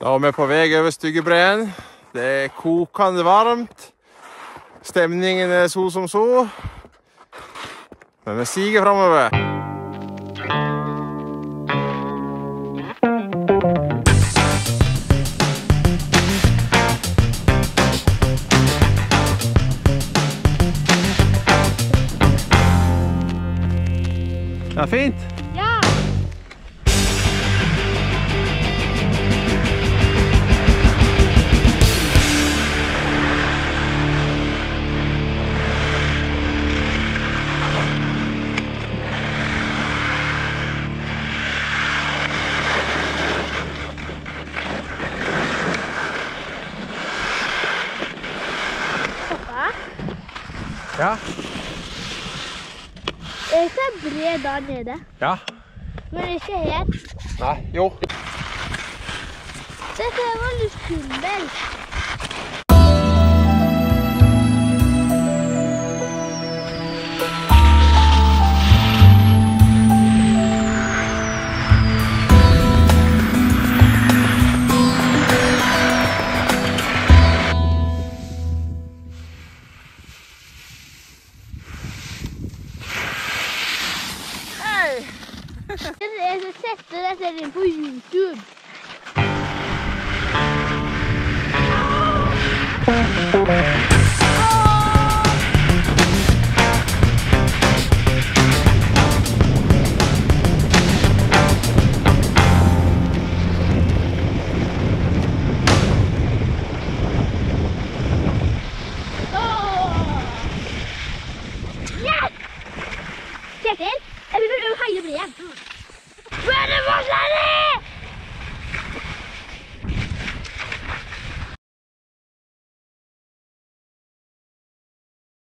De är på väg över Styggebrän. Det är kokande varmt. Stämningen är så som så. Men vi stiger framöver. Ja, fint. Ja. det är så bred där nere. Ja. Men inte helt. Nej, jo. Detta var lite skummelt. Essa sexta deve vir pro YouTube. Yes! Para vocês!